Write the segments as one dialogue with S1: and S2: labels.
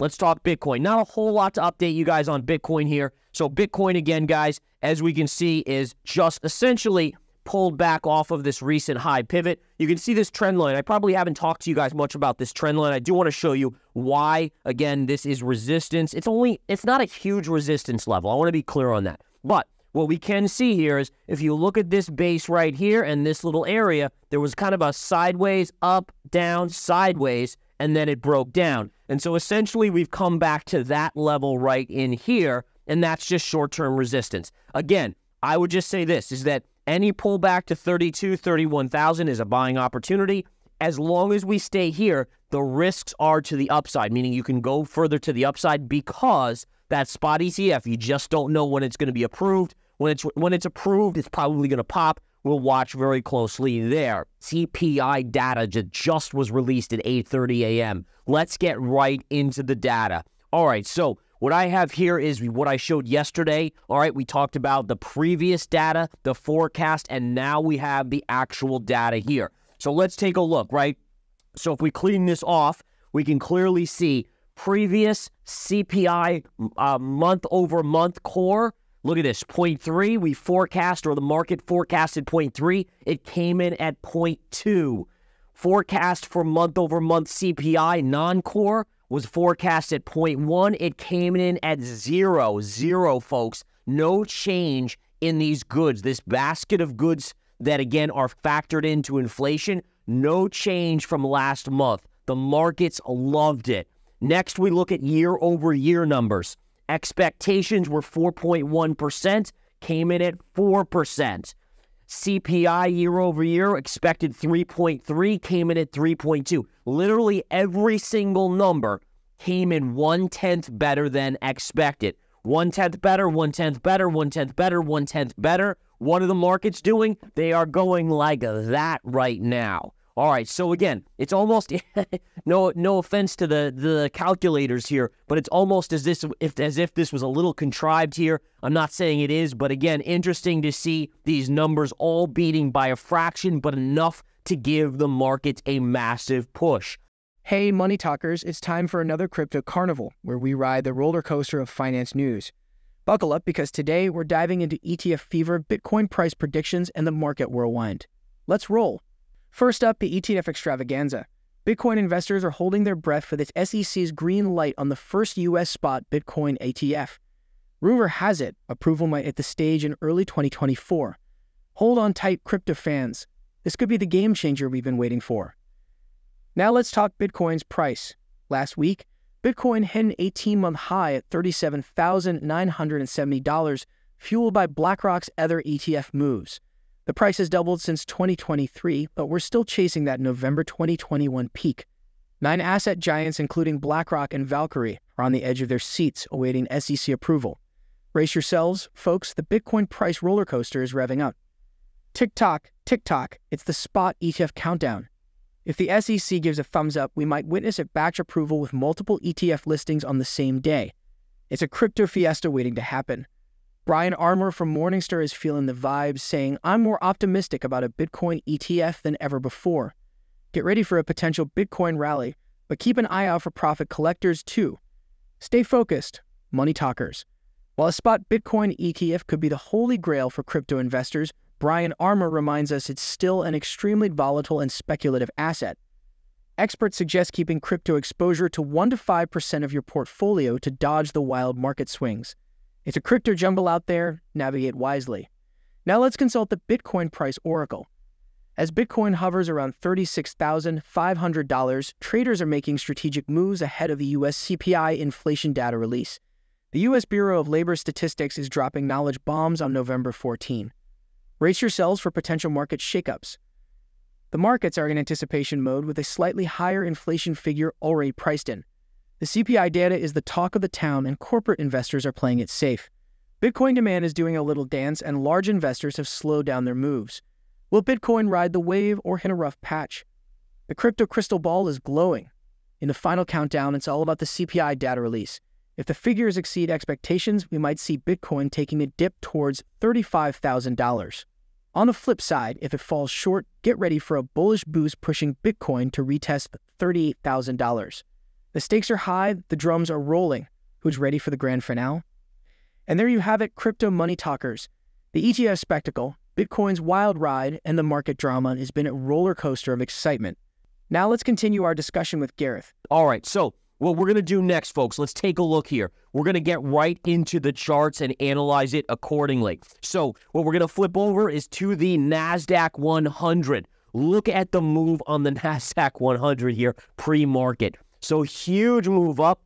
S1: let's talk Bitcoin. Not a whole lot to update you guys on Bitcoin here. So, Bitcoin, again, guys, as we can see, is just essentially pulled back off of this recent high pivot. You can see this trend line. I probably haven't talked to you guys much about this trend line. I do want to show you why, again, this is resistance. It's only, it's not a huge resistance level. I want to be clear on that. But what we can see here is if you look at this base right here and this little area, there was kind of a sideways, up, down, sideways, and then it broke down. And so essentially we've come back to that level right in here, and that's just short-term resistance. Again, I would just say this, is that any pullback to 32, 31,000 is a buying opportunity. As long as we stay here, the risks are to the upside, meaning you can go further to the upside because that spot ETF, you just don't know when it's going to be approved. When it's when it's approved, it's probably going to pop. We'll watch very closely there. CPI data just was released at 8:30 a.m. Let's get right into the data. All right, so what I have here is what I showed yesterday. All right, we talked about the previous data, the forecast, and now we have the actual data here. So let's take a look, right? So if we clean this off, we can clearly see previous CPI uh, month over month core Look at this 0.3. We forecast, or the market forecasted 0.3. It came in at 0.2. Forecast for month over month CPI non core was forecast at 0.1. It came in at zero. Zero, folks. No change in these goods. This basket of goods that, again, are factored into inflation. No change from last month. The markets loved it. Next, we look at year over year numbers. Expectations were 4.1%, came in at 4%. CPI year over year expected 3.3, came in at 3.2. Literally every single number came in one tenth better than expected. One tenth better, one tenth better, one tenth better, one tenth better. What are the markets doing? They are going like that right now. All right, so again, it's almost no no offense to the the calculators here, but it's almost as this if as if this was a little contrived here. I'm not saying it is, but again, interesting to see these numbers all beating by a fraction, but enough to give the market a massive push.
S2: Hey, money talkers, it's time for another crypto carnival where we ride the roller coaster of finance news. Buckle up because today we're diving into ETF fever, Bitcoin price predictions, and the market whirlwind. Let's roll. First up, the ETF extravaganza. Bitcoin investors are holding their breath for the SEC's green light on the first U.S. spot Bitcoin ETF. Rumor has it approval might hit the stage in early 2024. Hold on tight, crypto fans. This could be the game changer we've been waiting for. Now let's talk Bitcoin's price. Last week, Bitcoin hit an 18 month high at $37,970, fueled by BlackRock's other ETF moves. The price has doubled since 2023, but we're still chasing that November 2021 peak. Nine asset giants, including BlackRock and Valkyrie, are on the edge of their seats awaiting SEC approval. Brace yourselves, folks, the Bitcoin price roller coaster is revving up. Tick tock, it's the spot ETF countdown. If the SEC gives a thumbs up, we might witness a batch approval with multiple ETF listings on the same day. It's a crypto fiesta waiting to happen. Bryan Armour from Morningstar is feeling the vibes, saying, I'm more optimistic about a Bitcoin ETF than ever before. Get ready for a potential Bitcoin rally, but keep an eye out for profit collectors too. Stay focused, money talkers. While a spot Bitcoin ETF could be the holy grail for crypto investors, Bryan Armour reminds us it's still an extremely volatile and speculative asset. Experts suggest keeping crypto exposure to 1 to 5% of your portfolio to dodge the wild market swings. It's a crypto jumble out there, navigate wisely. Now let's consult the Bitcoin price oracle. As Bitcoin hovers around $36,500, traders are making strategic moves ahead of the US CPI inflation data release. The US Bureau of Labor Statistics is dropping knowledge bombs on November 14. Brace yourselves for potential market shakeups. The markets are in anticipation mode with a slightly higher inflation figure already priced in. The CPI data is the talk of the town, and corporate investors are playing it safe. Bitcoin demand is doing a little dance, and large investors have slowed down their moves. Will Bitcoin ride the wave or hit a rough patch? The crypto crystal ball is glowing. In the final countdown, it's all about the CPI data release. If the figures exceed expectations, we might see Bitcoin taking a dip towards $35,000. On the flip side, if it falls short, get ready for a bullish boost pushing Bitcoin to retest $38,000. The stakes are high, the drums are rolling. Who's ready for the grand finale? And there you have it, crypto money talkers. The ETF spectacle, Bitcoin's wild ride, and the market drama has been a roller coaster of excitement. Now let's continue our discussion with Gareth.
S1: All right, so what we're going to do next, folks, let's take a look here. We're going to get right into the charts and analyze it accordingly. So, what we're going to flip over is to the NASDAQ 100. Look at the move on the NASDAQ 100 here pre market. So, huge move up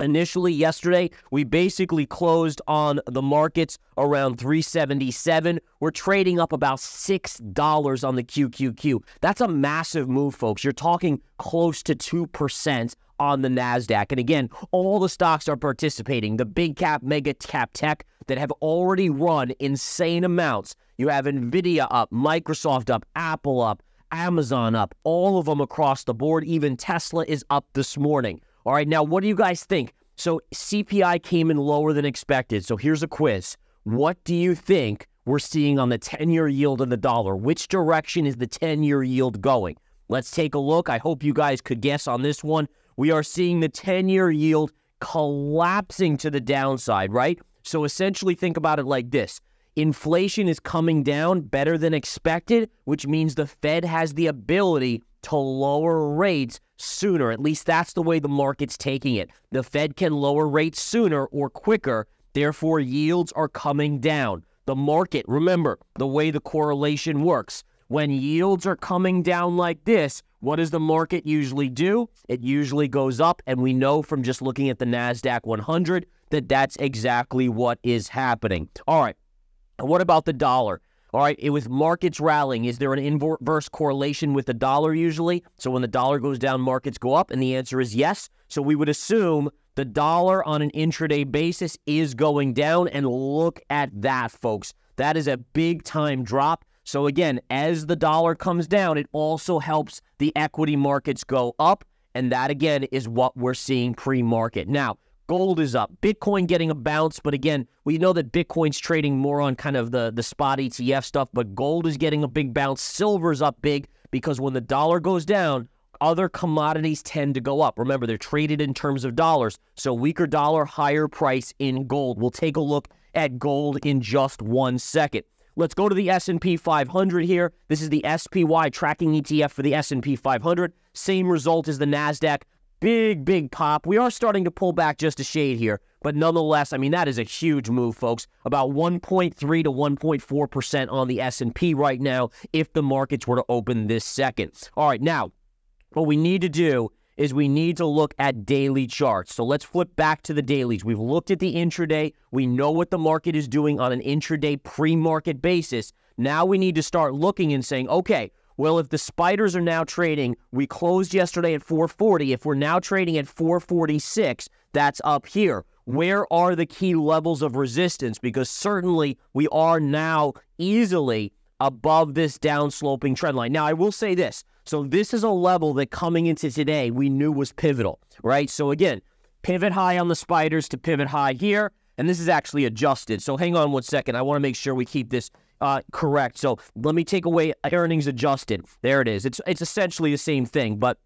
S1: Initially, yesterday, we basically closed on the markets around 377. We're trading up about $6 on the QQQ. That's a massive move, folks. You're talking close to 2% on the NASDAQ. And again, all the stocks are participating. The big cap, mega cap tech that have already run insane amounts. You have NVIDIA up, Microsoft up, Apple up, Amazon up, all of them across the board. Even Tesla is up this morning. All right, now what do you guys think? So CPI came in lower than expected. So here's a quiz. What do you think we're seeing on the 10 year yield of the dollar? Which direction is the 10 year yield going? Let's take a look. I hope you guys could guess on this one. We are seeing the 10 year yield collapsing to the downside, right? So essentially, think about it like this inflation is coming down better than expected, which means the Fed has the ability to lower rates sooner. At least that's the way the market's taking it. The Fed can lower rates sooner or quicker, therefore, yields are coming down. The market, remember the way the correlation works. When yields are coming down like this, what does the market usually do? It usually goes up, and we know from just looking at the NASDAQ 100 that that's exactly what is happening. All right. What about the dollar? All right, it, was markets rallying, is there an inverse correlation with the dollar usually? So when the dollar goes down, markets go up? And the answer is yes. So we would assume the dollar on an intraday basis is going down. And look at that, folks. That is a big time drop. So again, as the dollar comes down, it also helps the equity markets go up. And that again is what we're seeing pre market. Now, Gold is up. Bitcoin getting a bounce, but again, we know that Bitcoin's trading more on kind of the, the spot ETF stuff, but gold is getting a big bounce. Silver's up big because when the dollar goes down, other commodities tend to go up. Remember, they're traded in terms of dollars. So weaker dollar, higher price in gold. We'll take a look at gold in just one second. Let's go to the S&P 500 here. This is the SPY tracking ETF for the S&P 500. Same result as the Nasdaq. Big, big pop. We are starting to pull back just a shade here, but nonetheless, I mean that is a huge move, folks. About 1.3 to 1.4 percent on the S&P right now, if the markets were to open this second. All right, now what we need to do is we need to look at daily charts. So let's flip back to the dailies. We've looked at the intraday. We know what the market is doing on an intraday pre-market basis. Now we need to start looking and saying, okay, well, if the spiders are now trading, we closed yesterday at 440. If we're now trading at 446, that's up here. Where are the key levels of resistance? Because certainly we are now easily above this downsloping trend line. Now, I will say this. So, this is a level that coming into today we knew was pivotal, right? So, again, pivot high on the spiders to pivot high here. And this is actually adjusted. So, hang on one second. I want to make sure we keep this uh, correct. So let me take away earnings adjusted. There it is. It's it's essentially the same thing, but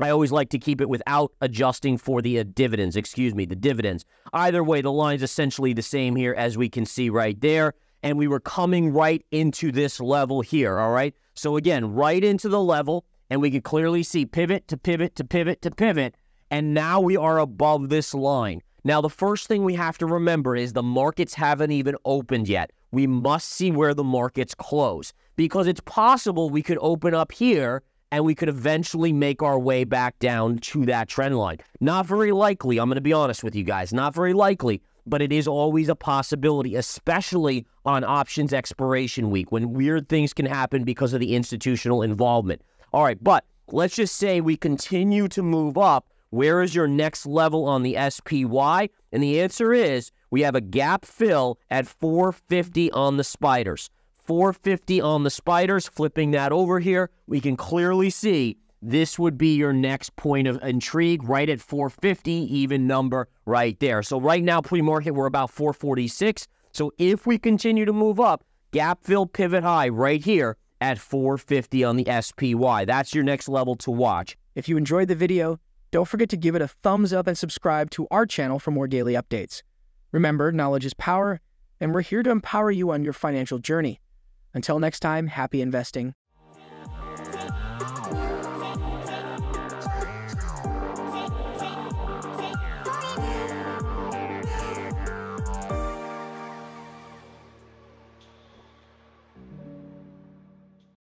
S1: I always like to keep it without adjusting for the uh, dividends. Excuse me, the dividends. Either way, the line's essentially the same here as we can see right there. And we were coming right into this level here. All right. So again, right into the level, and we can clearly see pivot to pivot to pivot to pivot. And now we are above this line. Now, the first thing we have to remember is the markets haven't even opened yet we must see where the markets close because it's possible we could open up here and we could eventually make our way back down to that trend line. Not very likely, I'm going to be honest with you guys, not very likely, but it is always a possibility, especially on options expiration week when weird things can happen because of the institutional involvement. All right, but let's just say we continue to move up. Where is your next level on the SPY? And the answer is we have a gap fill at 450 on the spiders. 450 on the spiders, flipping that over here, we can clearly see this would be your next point of intrigue right at 450, even number right there. So right now, pre-market, we're about 446. So if we continue to move up, gap fill pivot high right here at 450 on the SPY. That's your next level to watch.
S2: If you enjoyed the video, Don't forget to give it a thumbs up and subscribe to our channel for more daily updates. Remember, knowledge is power, and we're here to empower you on your financial journey. Until next time, happy investing.